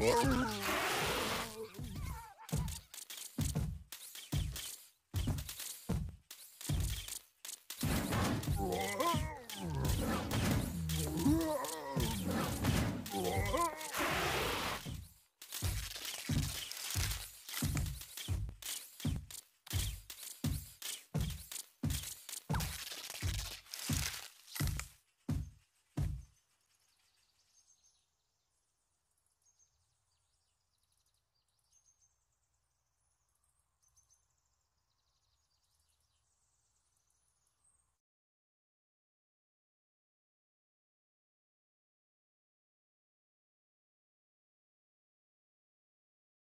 Oh.